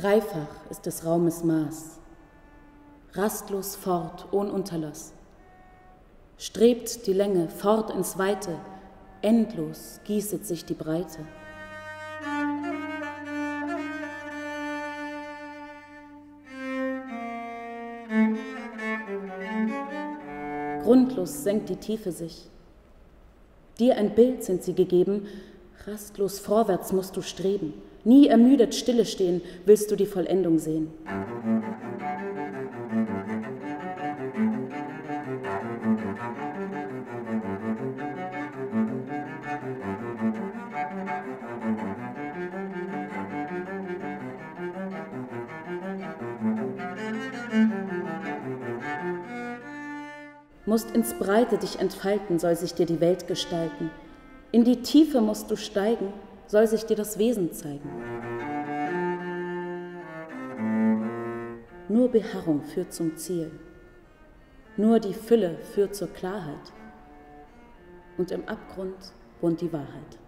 Dreifach ist des Raumes Maß, rastlos fort, ohn Unterlass. Strebt die Länge fort ins Weite, endlos gießet sich die Breite. Grundlos senkt die Tiefe sich. Dir ein Bild sind sie gegeben, rastlos vorwärts musst du streben. Nie ermüdet stille stehen, willst du die Vollendung sehen. Musst ins Breite dich entfalten, soll sich dir die Welt gestalten. In die Tiefe musst du steigen, soll sich dir das Wesen zeigen. Nur Beharrung führt zum Ziel. Nur die Fülle führt zur Klarheit. Und im Abgrund wohnt die Wahrheit.